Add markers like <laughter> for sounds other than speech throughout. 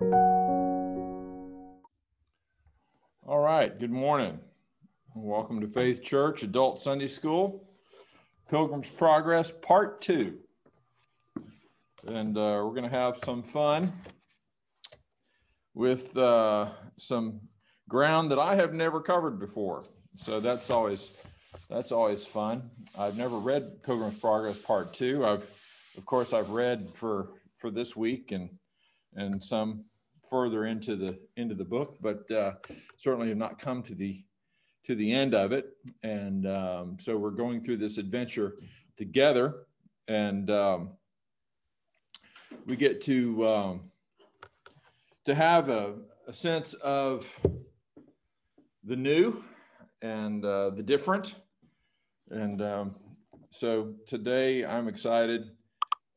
All right, good morning. Welcome to Faith Church Adult Sunday School, Pilgrim's Progress, Part Two. And uh, we're going to have some fun with uh, some ground that I have never covered before. So that's always that's always fun. I've never read Pilgrim's Progress Part Two. I've, of course, I've read for for this week and and some further into the into the book, but uh, certainly have not come to the to the end of it. And um, so we're going through this adventure together, and um, we get to um, to have a, a, sense of the new and uh, the different. And um, so today I'm excited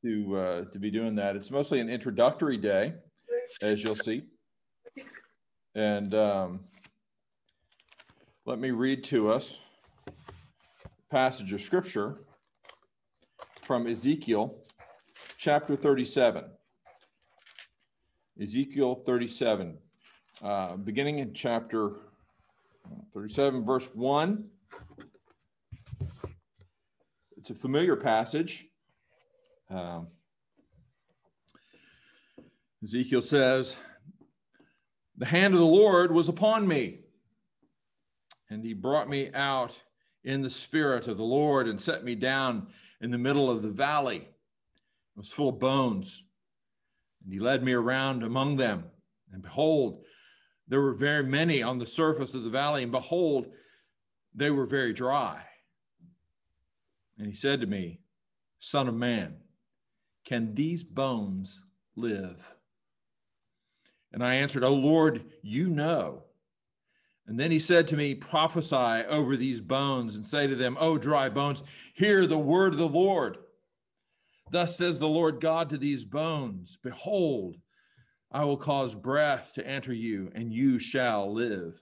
to uh, to be doing that. It's mostly an introductory day, as you'll see. And um, let me read to us a passage of scripture from Ezekiel chapter 37. Ezekiel 37, uh, beginning in chapter 37, verse 1. It's a familiar passage. Um, Ezekiel says, The hand of the Lord was upon me, and he brought me out in the spirit of the Lord and set me down in the middle of the valley. It was full of bones. And he led me around among them. And behold, there were very many on the surface of the valley, and behold, they were very dry. And he said to me, Son of man, can these bones live? And I answered, Oh Lord, you know. And then he said to me, Prophesy over these bones and say to them, Oh dry bones, hear the word of the Lord. Thus says the Lord God to these bones Behold, I will cause breath to enter you, and you shall live.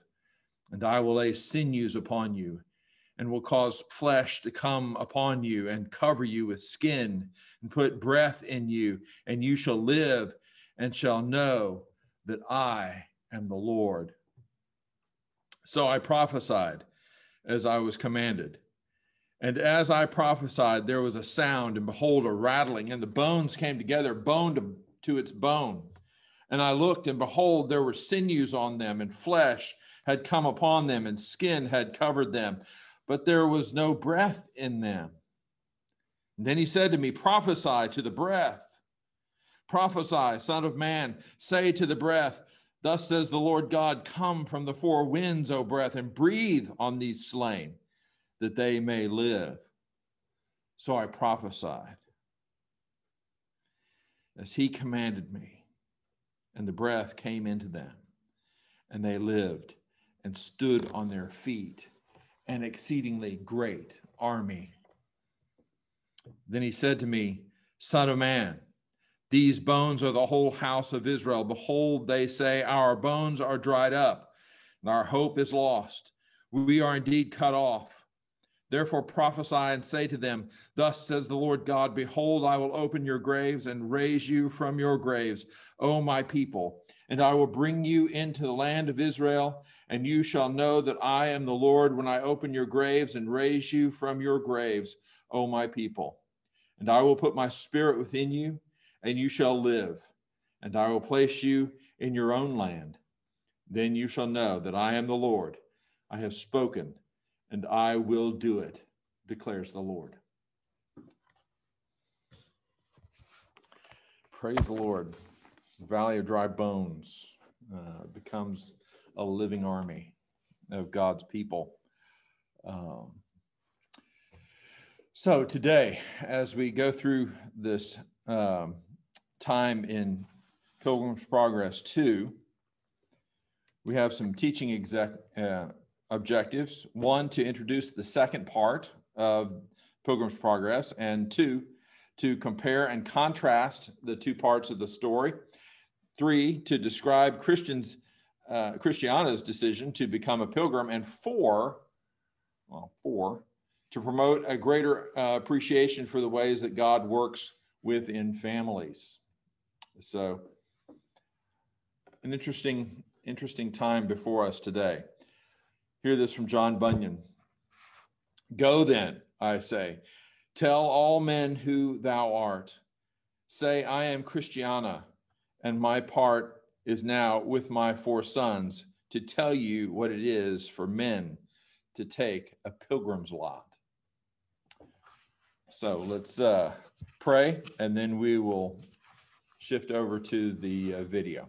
And I will lay sinews upon you, and will cause flesh to come upon you, and cover you with skin, and put breath in you, and you shall live and shall know that I am the Lord. So I prophesied as I was commanded. And as I prophesied, there was a sound, and behold, a rattling, and the bones came together, bone to, to its bone. And I looked, and behold, there were sinews on them, and flesh had come upon them, and skin had covered them, but there was no breath in them. And then he said to me, Prophesy to the breath. Prophesy, Son of Man, say to the breath, Thus says the Lord God, Come from the four winds, O breath, and breathe on these slain, that they may live. So I prophesied as he commanded me, and the breath came into them, and they lived and stood on their feet, an exceedingly great army. Then he said to me, Son of man, these bones are the whole house of Israel. Behold, they say, Our bones are dried up, and our hope is lost. We are indeed cut off. Therefore prophesy and say to them, Thus says the Lord God, Behold, I will open your graves and raise you from your graves, O my people, and I will bring you into the land of Israel, and you shall know that I am the Lord when I open your graves and raise you from your graves, O my people. And I will put my spirit within you, and you shall live, and I will place you in your own land. Then you shall know that I am the Lord. I have spoken, and I will do it, declares the Lord. Praise the Lord. Valley of Dry Bones uh, becomes a living army of God's people. Um, so today, as we go through this um, time in Pilgrim's Progress 2, we have some teaching exec, uh, objectives. One, to introduce the second part of Pilgrim's Progress, and two, to compare and contrast the two parts of the story. Three, to describe Christians, uh, Christiana's decision to become a pilgrim, and four, well, four, to promote a greater uh, appreciation for the ways that God works within families. So an interesting, interesting time before us today. Hear this from John Bunyan. Go then, I say, tell all men who thou art. Say, I am Christiana, and my part is now with my four sons to tell you what it is for men to take a pilgrim's lot. So let's uh, pray, and then we will shift over to the uh, video.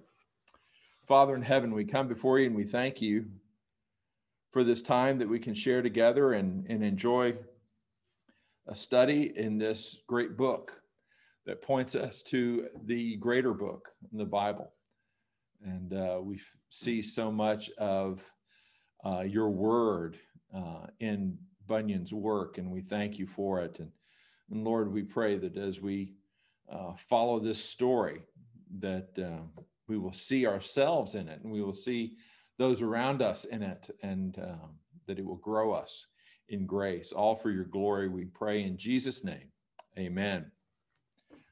Father in heaven, we come before you and we thank you for this time that we can share together and, and enjoy a study in this great book that points us to the greater book in the Bible. And uh, we see so much of uh, your word uh, in Bunyan's work, and we thank you for it. And, and Lord, we pray that as we uh, follow this story, that uh, we will see ourselves in it and we will see those around us in it, and um, that it will grow us in grace. All for your glory, we pray in Jesus' name. Amen.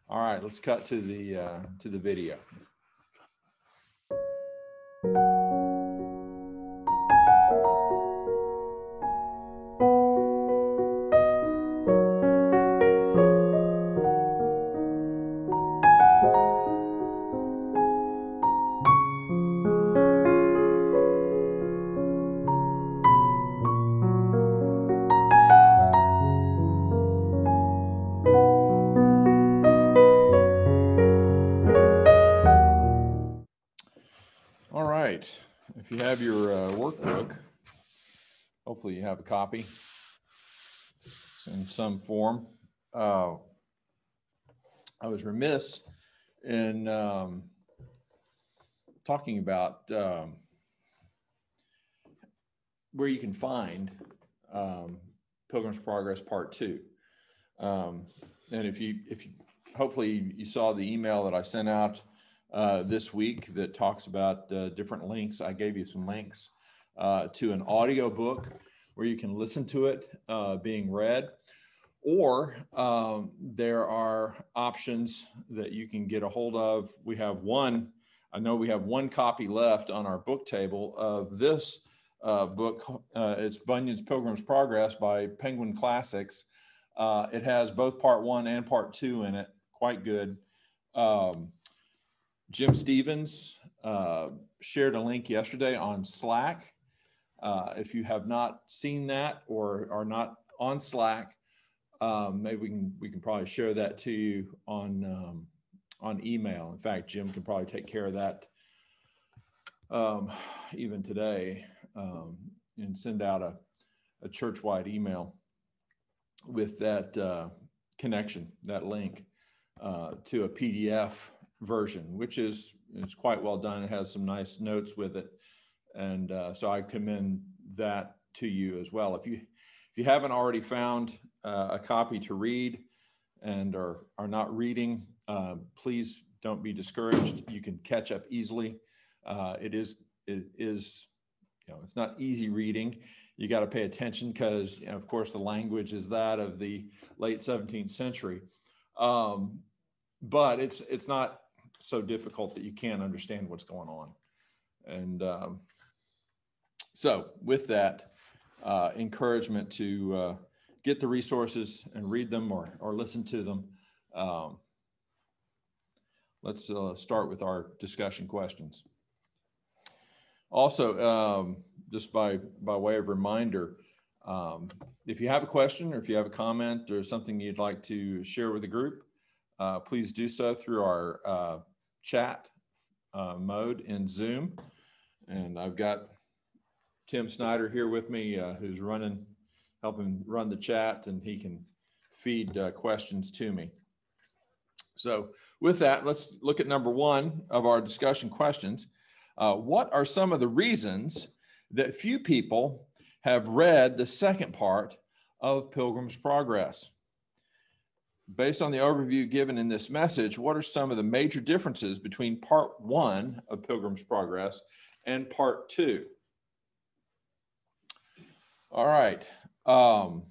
All right, let's cut to the uh, to the video. Copy in some form. Uh, I was remiss in um, talking about um, where you can find um, Pilgrim's Progress Part Two. Um, and if you, if you, hopefully you saw the email that I sent out uh, this week that talks about uh, different links. I gave you some links uh, to an audio book where you can listen to it uh, being read. Or um, there are options that you can get a hold of. We have one, I know we have one copy left on our book table of this uh, book. Uh, it's Bunyan's Pilgrim's Progress by Penguin Classics. Uh, it has both part one and part two in it, quite good. Um, Jim Stevens uh, shared a link yesterday on Slack uh, if you have not seen that or are not on Slack, um, maybe we can we can probably share that to you on um, on email. In fact, Jim can probably take care of that um, even today um, and send out a, a church-wide email with that uh, connection, that link uh, to a PDF version, which is is quite well done. It has some nice notes with it. And uh, so I commend that to you as well. If you if you haven't already found uh, a copy to read and are are not reading, uh, please don't be discouraged. You can catch up easily. Uh, it is it is you know it's not easy reading. You got to pay attention because you know, of course the language is that of the late 17th century. Um, but it's it's not so difficult that you can't understand what's going on. And um, so, with that uh, encouragement to uh, get the resources and read them or, or listen to them, um, let's uh, start with our discussion questions. Also, um, just by, by way of reminder, um, if you have a question or if you have a comment or something you'd like to share with the group, uh, please do so through our uh, chat uh, mode in Zoom. And I've got Tim Snyder here with me, uh, who's running, helping run the chat, and he can feed uh, questions to me. So, with that, let's look at number one of our discussion questions. Uh, what are some of the reasons that few people have read the second part of Pilgrim's Progress? Based on the overview given in this message, what are some of the major differences between part one of Pilgrim's Progress and part two? All right. Um,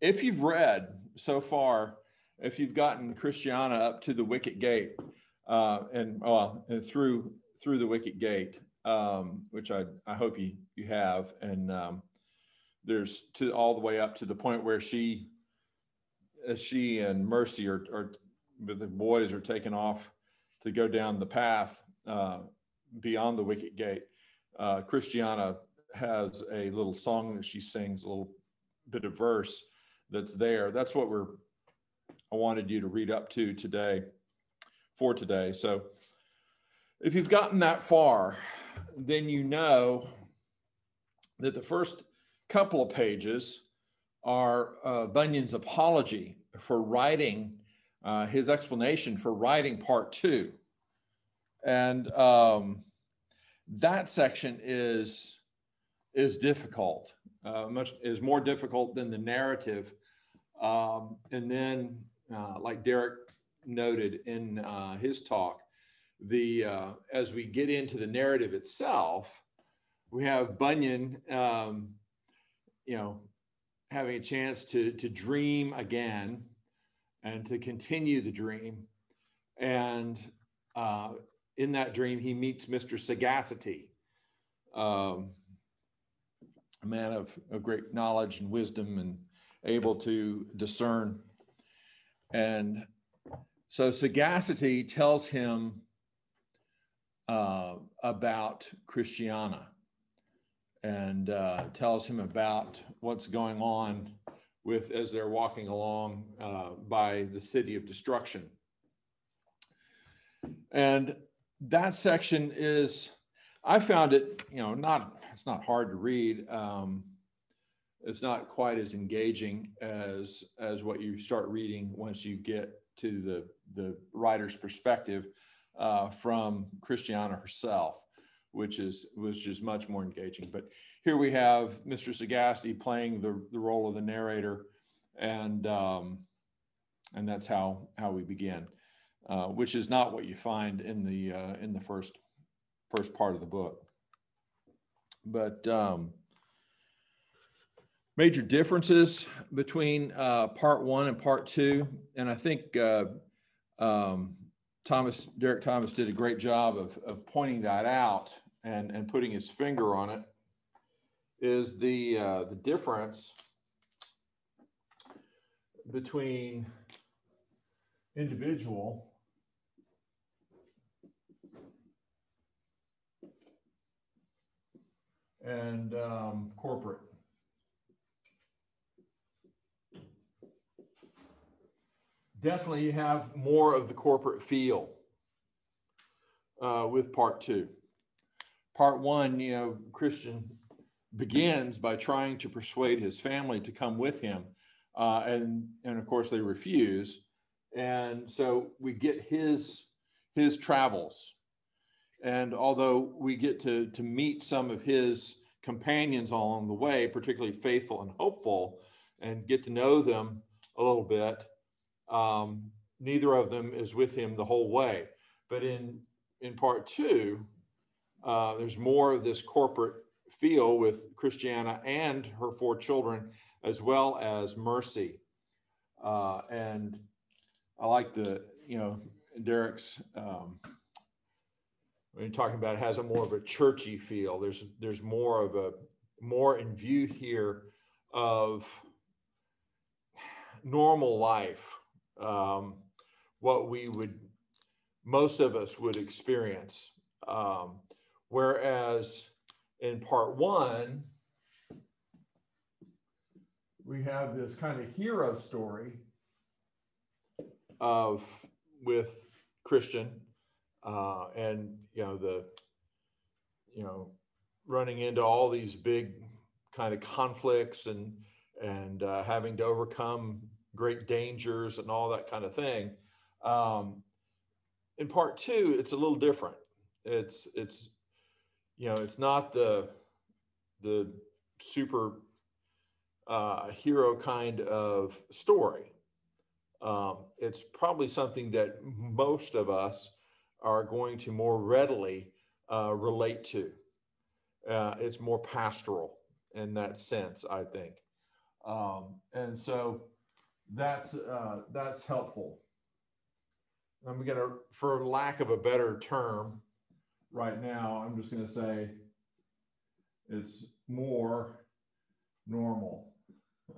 if you've read so far, if you've gotten Christiana up to the wicket gate, uh, and well, and through through the wicket gate, um, which I I hope you you have, and um, there's to all the way up to the point where she, uh, she and Mercy are, are the boys are taken off to go down the path uh, beyond the wicket gate. Uh, Christiana has a little song that she sings, a little bit of verse that's there. That's what we're I wanted you to read up to today for today. So if you've gotten that far, then you know that the first couple of pages are uh, Bunyan's apology for writing uh, his explanation for writing part two. And um, that section is, is difficult, uh, much is more difficult than the narrative. Um, and then, uh, like Derek noted in uh, his talk, the uh, as we get into the narrative itself, we have Bunyan um, you know, having a chance to to dream again and to continue the dream. And uh, in that dream, he meets Mr. Sagacity, um, a man of, of great knowledge and wisdom and able to discern. And so Sagacity tells him uh, about Christiana and uh, tells him about what's going on with as they're walking along uh, by the city of destruction. And that section is, I found it, you know, not it's not hard to read. Um, it's not quite as engaging as as what you start reading once you get to the the writer's perspective uh, from Christiana herself which is which is much more engaging. But here we have Mr. Sagacity playing the, the role of the narrator, and um, and that's how how we begin, uh, which is not what you find in the uh, in the first first part of the book. But um, major differences between uh, part one and part two, and I think uh, um, Thomas Derek Thomas did a great job of, of pointing that out and, and putting his finger on it is the, uh, the difference between individual and um, corporate. Definitely you have more of the corporate feel uh, with part two part one, you know, Christian begins by trying to persuade his family to come with him. Uh, and, and of course, they refuse. And so we get his, his travels. And although we get to, to meet some of his companions along the way, particularly faithful and hopeful, and get to know them a little bit, um, neither of them is with him the whole way. But in, in part two, uh, there's more of this corporate feel with Christiana and her four children, as well as Mercy. Uh, and I like the, you know, Derek's, um, when you're talking about it, has a more of a churchy feel. There's, there's more of a, more in view here of normal life, um, what we would, most of us would experience. Um, Whereas in part one, we have this kind of hero story of with Christian uh, and you know the you know running into all these big kind of conflicts and and uh, having to overcome great dangers and all that kind of thing. Um, in part two, it's a little different. It's it's you know, it's not the the super uh, hero kind of story. Um, it's probably something that most of us are going to more readily uh, relate to. Uh, it's more pastoral in that sense, I think, um, and so that's uh, that's helpful. I'm going to, for lack of a better term, right now, I'm just going to say it's more normal, <laughs>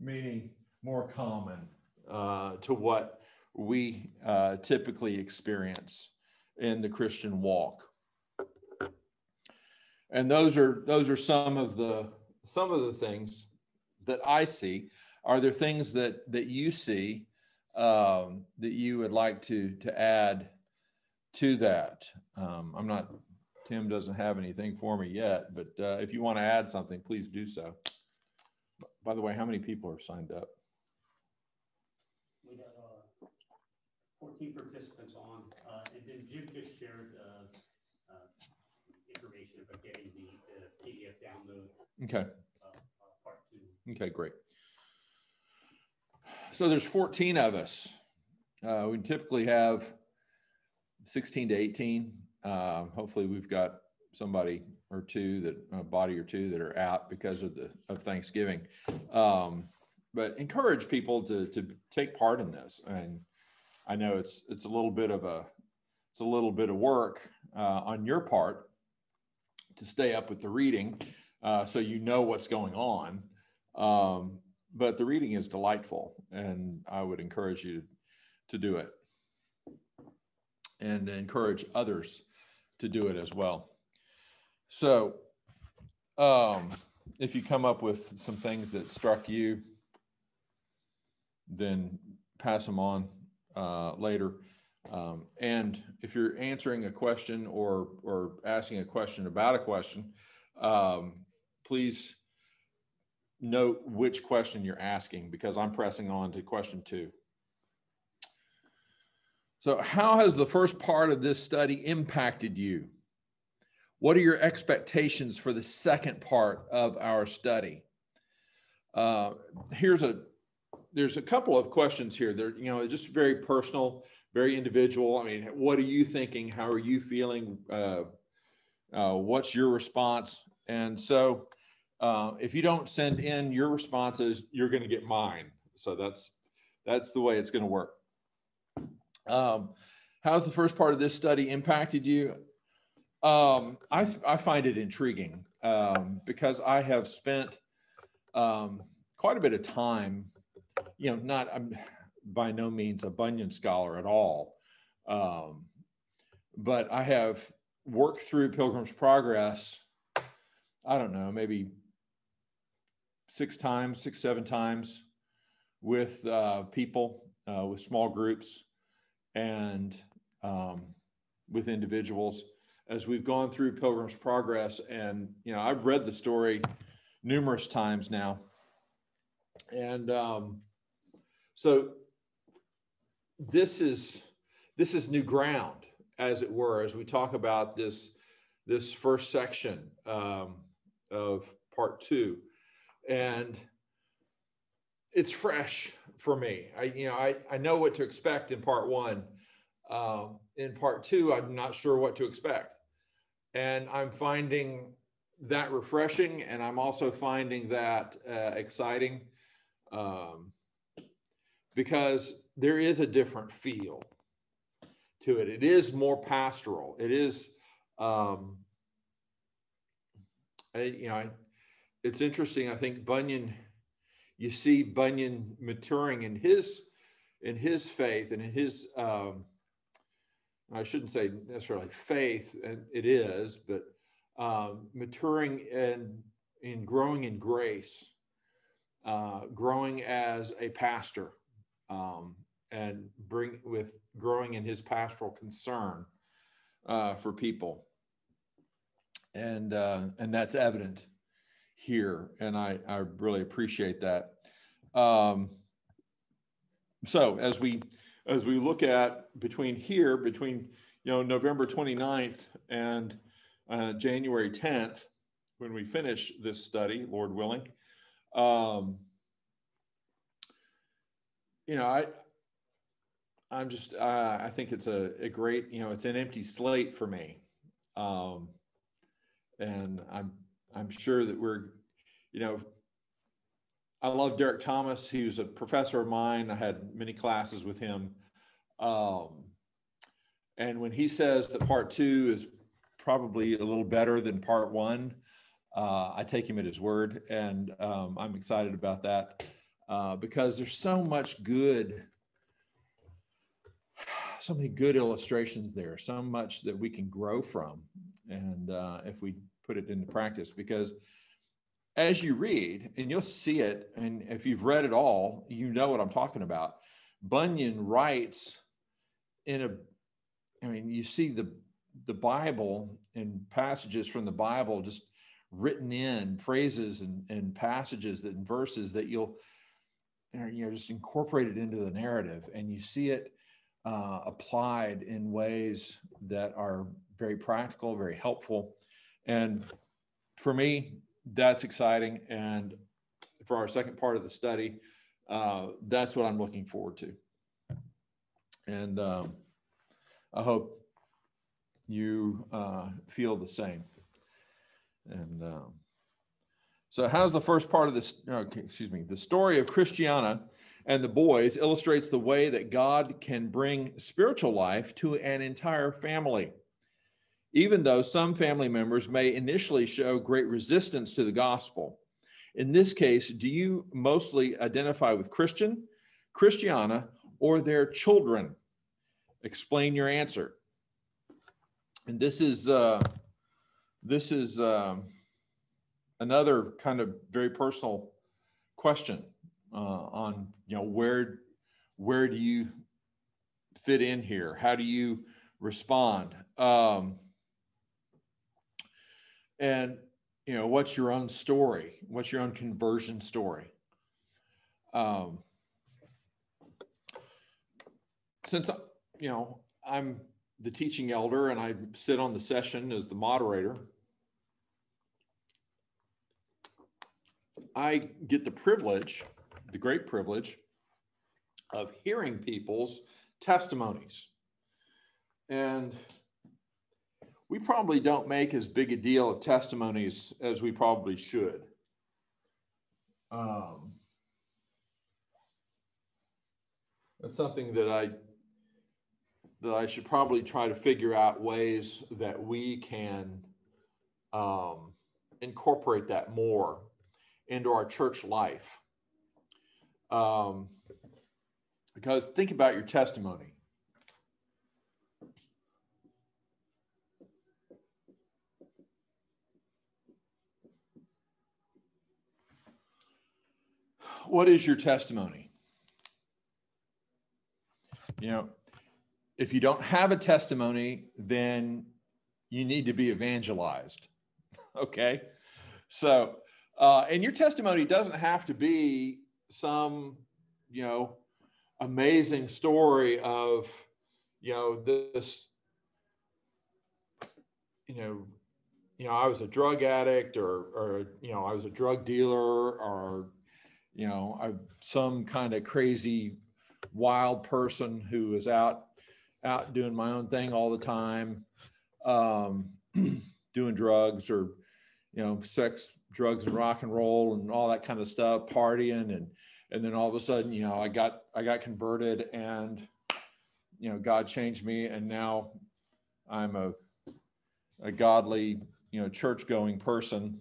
meaning more common uh, to what we uh, typically experience in the Christian walk. And those are those are some of the some of the things that I see. Are there things that that you see um, that you would like to to add to that? Um, I'm not. Tim doesn't have anything for me yet, but uh, if you want to add something, please do so. By the way, how many people are signed up? We have uh, 14 participants on, uh, and then Jim just shared uh, uh, information about getting the, PDF download. Okay. Uh, uh, part two. Okay, great. So there's 14 of us. Uh, we typically have 16 to 18. Uh, hopefully, we've got somebody or two that a body or two that are out because of the of Thanksgiving. Um, but encourage people to to take part in this. And I know it's it's a little bit of a it's a little bit of work uh, on your part to stay up with the reading, uh, so you know what's going on. Um, but the reading is delightful, and I would encourage you to do it and encourage others to do it as well. So, um, if you come up with some things that struck you, then pass them on uh, later. Um, and if you're answering a question or or asking a question about a question, um, please note which question you're asking because I'm pressing on to question two. So, how has the first part of this study impacted you? What are your expectations for the second part of our study? Uh, here's a there's a couple of questions here. They're you know just very personal, very individual. I mean, what are you thinking? How are you feeling? Uh, uh, what's your response? And so, uh, if you don't send in your responses, you're going to get mine. So that's that's the way it's going to work. Um, how's the first part of this study impacted you? Um, I, I find it intriguing um, because I have spent um, quite a bit of time, you know, not, I'm by no means a Bunyan scholar at all, um, but I have worked through Pilgrim's Progress, I don't know, maybe six times, six, seven times with uh, people, uh, with small groups and um, with individuals as we've gone through Pilgrim's Progress. And, you know, I've read the story numerous times now. And um, so this is this is new ground, as it were, as we talk about this this first section um, of part two, and it's fresh for me. I, you know, I, I know what to expect in part one. Um, in part two, I'm not sure what to expect. And I'm finding that refreshing. And I'm also finding that uh, exciting um, because there is a different feel to it. It is more pastoral. It is, um, I, you know, I, it's interesting. I think Bunyan you see Bunyan maturing in his in his faith and in his um, I shouldn't say necessarily faith, and it is, but um, maturing and in growing in grace, uh, growing as a pastor, um, and bring with growing in his pastoral concern uh, for people, and uh, and that's evident here, and I, I really appreciate that. Um, so as we as we look at between here, between you know November 29th and uh, January 10th, when we finish this study, Lord willing, um, you know, I I'm just uh, I think it's a, a great you know it's an empty slate for me, um, and I'm I'm sure that we're, you know, I love Derek Thomas. He was a professor of mine. I had many classes with him. Um, and when he says that part two is probably a little better than part one, uh, I take him at his word, and um, I'm excited about that uh, because there's so much good, <sighs> so many good illustrations there, so much that we can grow from, and uh, if we put it into practice, because as you read, and you'll see it, and if you've read it all, you know what I'm talking about. Bunyan writes in a, I mean, you see the the Bible and passages from the Bible just written in phrases and, and passages and verses that you'll you know just incorporated into the narrative and you see it uh, applied in ways that are very practical very helpful. And for me that's exciting. And for our second part of the study uh, that's what i'm looking forward to. And um, i hope you uh, feel the same. And um, so, how's the first part of this? Excuse me. The story of Christiana and the boys illustrates the way that God can bring spiritual life to an entire family. Even though some family members may initially show great resistance to the gospel. In this case, do you mostly identify with Christian, Christiana, or their children? Explain your answer. And this is uh, this is um, another kind of very personal question uh, on you know where where do you fit in here? How do you respond? Um, and you know what's your own story? What's your own conversion story? Um, since you know I'm the teaching elder and I sit on the session as the moderator. I get the privilege, the great privilege of hearing people's testimonies. And we probably don't make as big a deal of testimonies as we probably should. Um, that's something that I that I should probably try to figure out ways that we can um, incorporate that more into our church life. Um, because think about your testimony. What is your testimony? You know, if you don't have a testimony, then you need to be evangelized. <laughs> okay. So, uh, and your testimony doesn't have to be some, you know, amazing story of, you know, this, you know, you know, I was a drug addict or, or, you know, I was a drug dealer or, you know, I, some kind of crazy wild person who is out out doing my own thing all the time, um, <clears throat> doing drugs or, you know, sex, drugs and rock and roll and all that kind of stuff, partying. And, and then all of a sudden, you know, I got, I got converted and, you know, God changed me. And now I'm a, a godly, you know, church going person,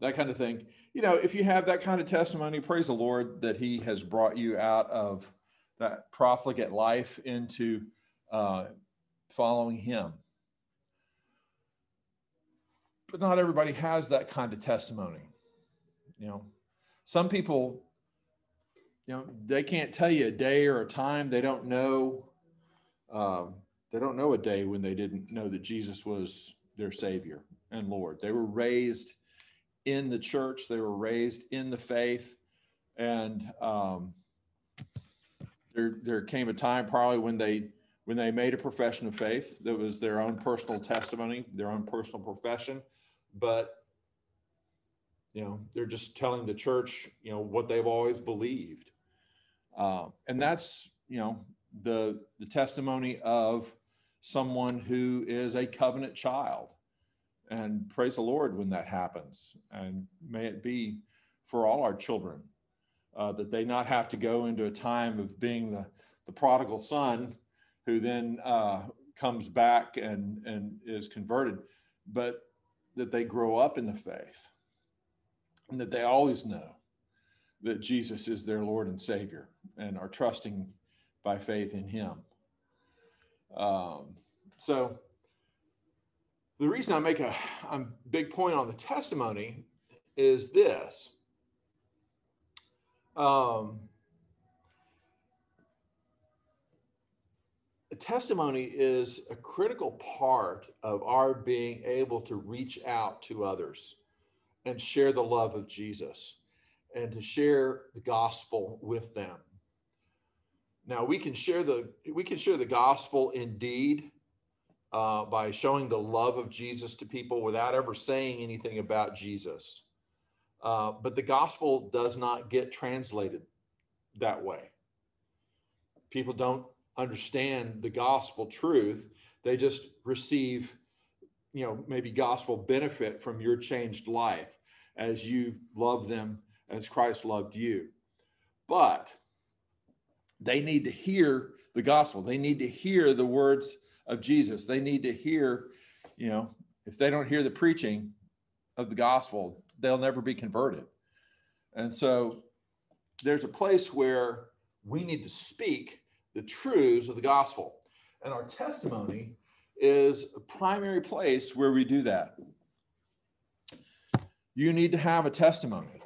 that kind of thing. You know, if you have that kind of testimony, praise the Lord that he has brought you out of that profligate life into uh, following him. But not everybody has that kind of testimony. You know, some people, you know, they can't tell you a day or a time. They don't know. Um, they don't know a day when they didn't know that Jesus was their Savior and Lord. They were raised in the church. They were raised in the faith, and um, there there came a time probably when they when they made a profession of faith that was their own personal testimony, their own personal profession, but you know they're just telling the church you know what they've always believed, uh, and that's you know the the testimony of someone who is a covenant child, and praise the Lord when that happens, and may it be for all our children uh, that they not have to go into a time of being the, the prodigal son who then uh, comes back and, and is converted, but that they grow up in the faith and that they always know that Jesus is their Lord and Savior and are trusting by faith in Him. Um, so, the reason I make a, a big point on the testimony is this. Um, testimony is a critical part of our being able to reach out to others and share the love of Jesus and to share the gospel with them. Now we can share the we can share the gospel indeed uh, by showing the love of Jesus to people without ever saying anything about Jesus. Uh, but the gospel does not get translated that way. People don't understand the gospel truth. They just receive, you know, maybe gospel benefit from your changed life as you love them as Christ loved you. But they need to hear the gospel. They need to hear the words of Jesus. They need to hear, you know, if they don't hear the preaching of the gospel, they'll never be converted. And so there's a place where we need to speak the truths of the gospel. And our testimony is a primary place where we do that. You need to have a testimony.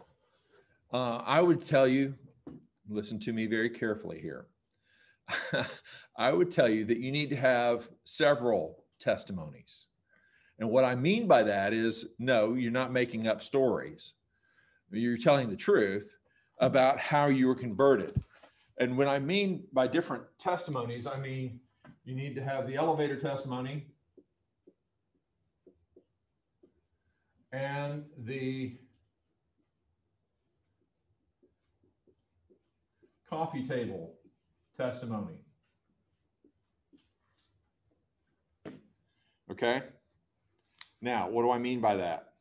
Uh, I would tell you, listen to me very carefully here. <laughs> I would tell you that you need to have several testimonies. And what I mean by that is no, you're not making up stories. You're telling the truth about how you were converted. And when I mean by different testimonies, I mean you need to have the elevator testimony and the coffee table testimony. Okay. Now, what do I mean by that?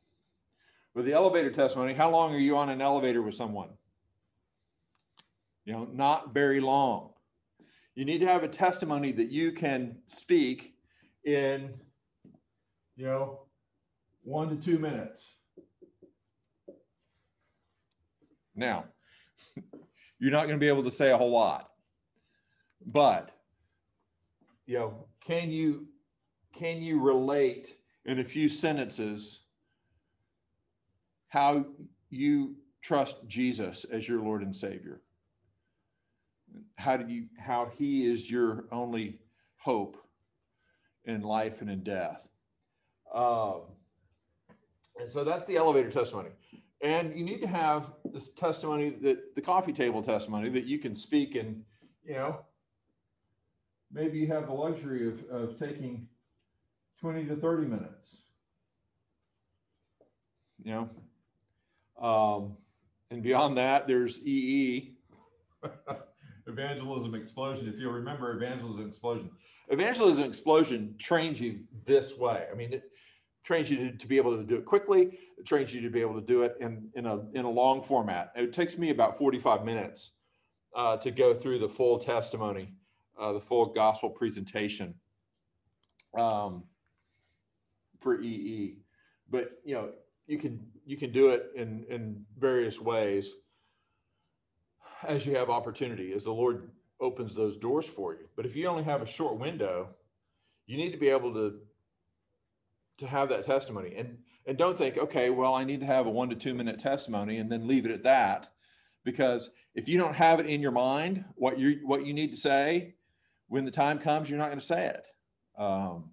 With the elevator testimony, how long are you on an elevator with someone? You know, not very long. You need to have a testimony that you can speak in, you know, one to two minutes. Now, <laughs> you're not going to be able to say a whole lot, but you know, can you can you relate in a few sentences how you trust Jesus as your Lord and Savior? How do you how he is your only hope in life and in death. Um, and so that's the elevator testimony. And you need to have this testimony that the coffee table testimony that you can speak and you know maybe you have the luxury of, of taking 20 to 30 minutes. You know? Um, and beyond that there's ee <laughs> evangelism explosion. If you'll remember evangelism explosion, evangelism explosion trains you this way. I mean, it trains you to, to be able to do it quickly. It trains you to be able to do it in, in a, in a long format. It takes me about 45 minutes uh, to go through the full testimony, uh, the full gospel presentation um, for EE. But, you know, you can, you can do it in, in various ways as you have opportunity, as the Lord opens those doors for you. But if you only have a short window, you need to be able to to have that testimony. And and don't think, okay, well, I need to have a one to two minute testimony and then leave it at that. Because if you don't have it in your mind, what you what you need to say, when the time comes, you're not going to say it. Um,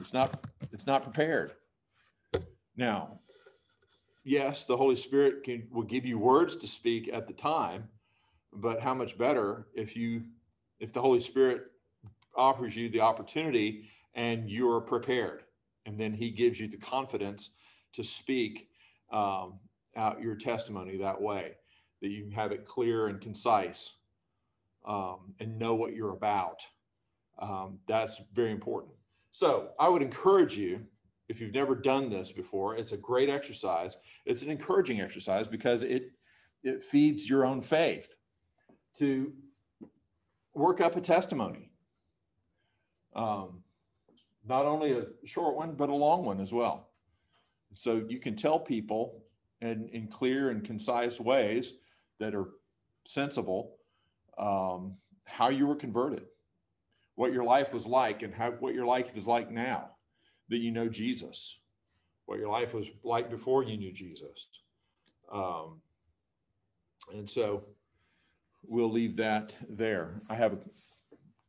it's not it's not prepared. Now, yes, the Holy Spirit can, will give you words to speak at the time, but how much better if you if the Holy Spirit offers you the opportunity and you're prepared, and then He gives you the confidence to speak um, out your testimony that way, that you have it clear and concise, um, and know what you're about. Um, that's very important. So I would encourage you if you've never done this before, it's a great exercise. It's an encouraging exercise because it it feeds your own faith to work up a testimony. Um, not only a short one, but a long one as well. So you can tell people in, in clear and concise ways that are sensible um, how you were converted, what your life was like, and how what your life is like now that you know Jesus, what your life was like before you knew Jesus. Um, and so we'll leave that there. I have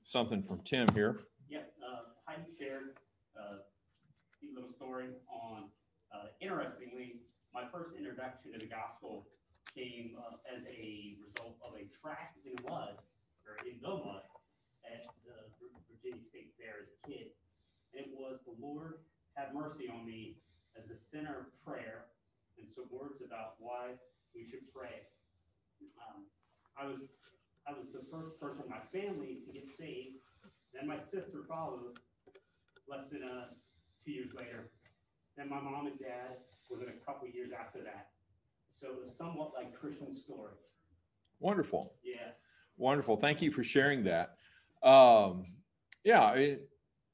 something from Tim here. Yeah, uh, Heidi shared uh, a little story on, uh, interestingly, my first introduction to the gospel came uh, as a result of a track in mud, or in the mud, at the Virginia State Fair as a kid. It was the Lord have mercy on me as the center of prayer and some words about why we should pray. Um, I was I was the first person in my family to get saved. Then my sister followed less than uh, two years later. Then my mom and dad within a couple years after that. So it was somewhat like Christian story. Wonderful. Yeah. Wonderful. Thank you for sharing that. Um, yeah, I mean,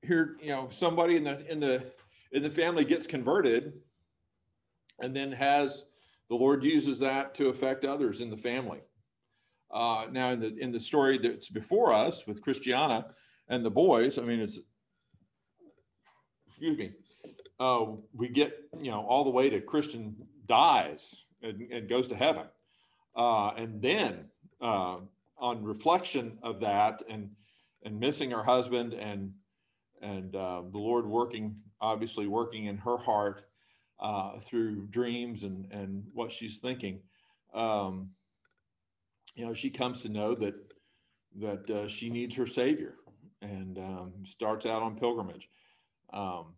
here, you know, somebody in the in the in the family gets converted and then has the Lord uses that to affect others in the family. Uh, now, in the in the story that's before us with Christiana and the boys, I mean, it's excuse me, uh, we get you know all the way to Christian dies and, and goes to heaven, uh, and then uh, on reflection of that and and missing her husband and and uh, the Lord working obviously working in her heart uh, through dreams and and what she's thinking. Um, you know, she comes to know that that uh, she needs her Savior, and um, starts out on pilgrimage, um,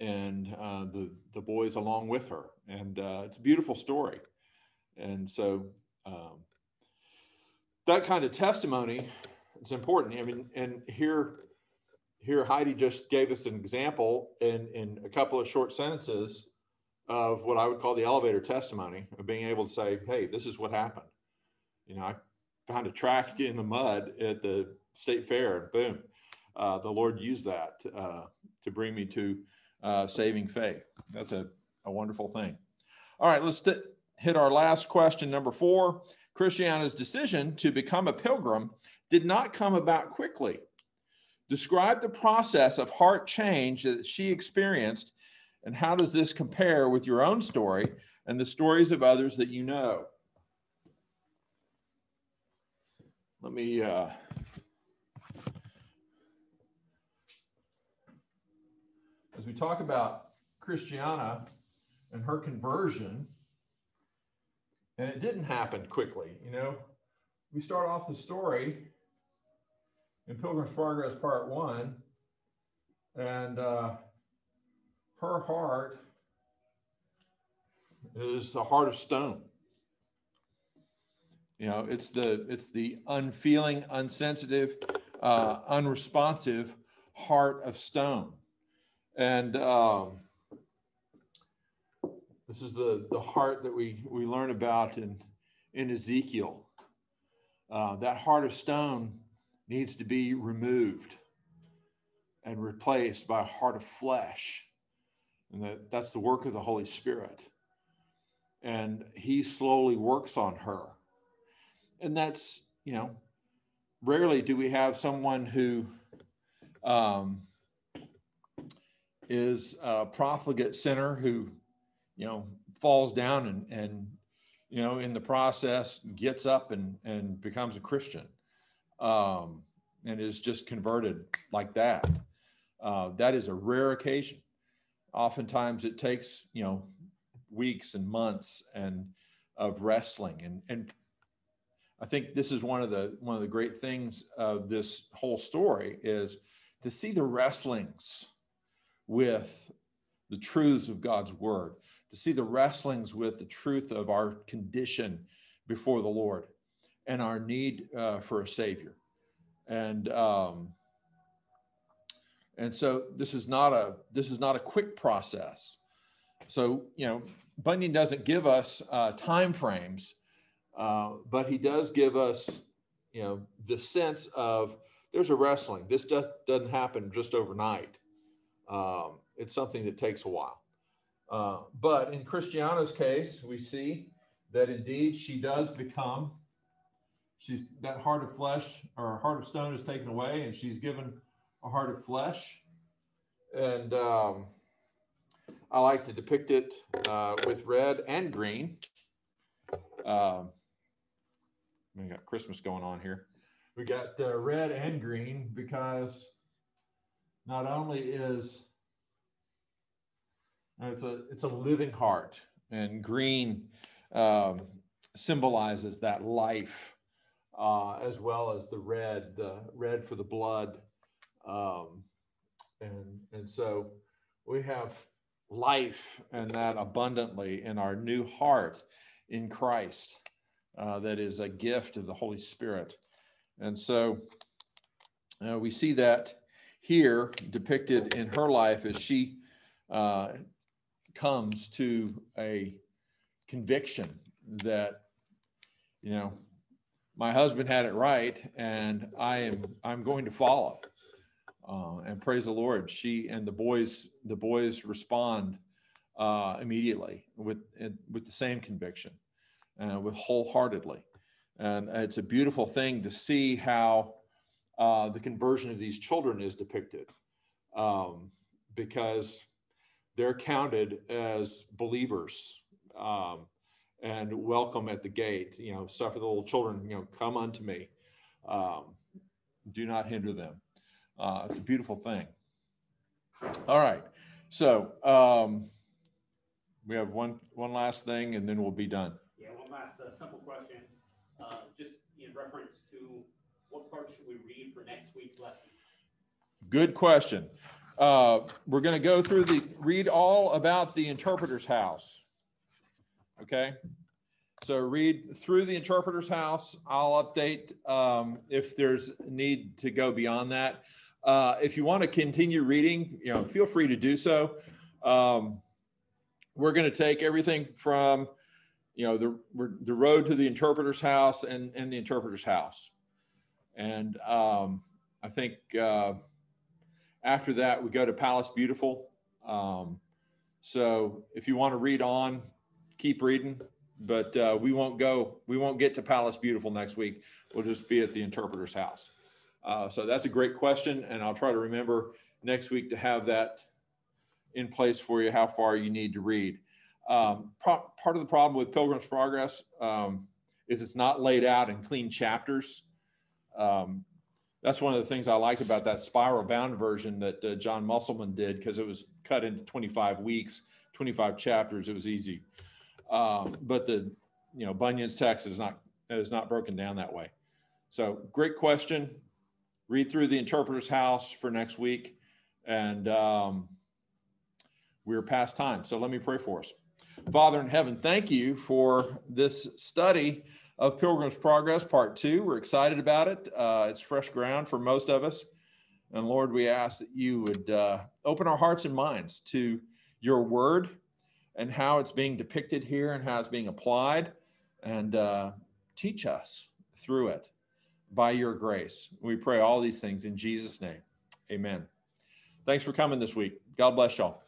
and uh, the the boys along with her, and uh, it's a beautiful story, and so um, that kind of testimony is important. I mean, and here here Heidi just gave us an example in in a couple of short sentences of what I would call the elevator testimony of being able to say, "Hey, this is what happened." You know, I found a track in the mud at the state fair, and boom, uh, the Lord used that uh, to bring me to uh, saving faith. That's a, a wonderful thing. All right, let's t- hit our last question, number four. Christiana's decision to become a pilgrim did not come about quickly. Describe the process of heart change that she experienced, and how does this compare with your own story and the stories of others that you know? Let me uh, as we talk about Christiana and her conversion, and it didn't happen quickly. You know, we start off the story in Pilgrim's Progress Part One, and uh, her heart is the heart of stone. You know, it's the it's the unfeeling, unsensitive, uh, unresponsive heart of stone, and um, this is the the heart that we we learn about in in Ezekiel. Uh, that heart of stone needs to be removed and replaced by a heart of flesh, and that that's the work of the Holy Spirit. And He slowly works on her. And that's you know rarely do we have someone who um, is a profligate sinner who you know falls down and and you know in the process gets up and and becomes a christian um, and is just converted like that. Uh, that is a rare occasion. Oftentimes it takes you know weeks and months and of wrestling. And and I think this is one of the one of the great things of this whole story is to see the wrestlings with the truths of God's word, to see the wrestlings with the truth of our condition before the Lord and our need uh, for a savior. And um, and so this is not a this is not a quick process. So you know, Bunyan doesn't give us uh, time frames uh, but he does give us you know, the sense of there's a wrestling. This does, doesn't happen just overnight. Um, it's something that takes a while. Uh, but in Christiana's case, we see that indeed she does become, she's that heart of flesh or heart of stone is taken away, and she's given a heart of flesh. And um, I like to depict it uh, with red and green. Um, we got Christmas going on here. We got uh, red and green because not only is it's a it's a living heart, and green um, symbolizes that life, uh, as well as the red, the red for the blood, um, and and so we have life and that abundantly in our new heart in Christ uh, that is a gift of the Holy Spirit. And so uh, we see that here depicted in her life as she uh, comes to a conviction that, you know, my husband had it right and I am I'm going to follow. Uh, and praise the Lord, she and the boys the boys respond uh, immediately with with the same conviction uh, with wholeheartedly. And it's a beautiful thing to see how uh, the conversion of these children is depicted um, because they're counted as believers um, and welcome at the gate. You know, suffer the little children, you know, come unto me. Um, do not hinder them. Uh, it's a beautiful thing. All right. So um, we have one one last thing, and then we'll be done Yeah, one last uh, simple question, uh, just in reference to what part should we read for next week's lesson? Good question. Uh, we're going to go through the read all about the interpreter's house. Okay. So read through the interpreter's house. I'll update um, if there's need to go beyond that. Uh, if you want to continue reading, you know, feel free to do so. Um, we're going to take everything from you know, the, the road to the interpreter's house and, and the interpreter's house. And um, I think uh, after that, we go to Palace Beautiful. Um, so if you want to read on, keep reading, but uh, we won't go, we won't get to Palace Beautiful next week. We'll just be at the interpreter's house. Uh, so that's a great question. And I'll try to remember next week to have that in place for you, how far you need to read. Um, part of the problem with Pilgrim's Progress um, is it's not laid out in clean chapters. Um, that's one of the things I like about that spiral bound version that uh, John Musselman did because it was cut into 25 weeks, 25 chapters. It was easy. Um, but the you know Bunyan's text is not is not broken down that way. So great question. Read through the interpreter's house for next week, and um, we're past time. So let me pray for us. Father in heaven, thank you for this study of Pilgrim's Progress, part two. We're excited about it. Uh, it's fresh ground for most of us. And Lord, we ask that you would uh, open our hearts and minds to your word and how it's being depicted here and how it's being applied, and uh, teach us through it by your grace. We pray all these things in Jesus' name. Amen. Thanks for coming this week. God bless y'all.